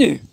bienvenue.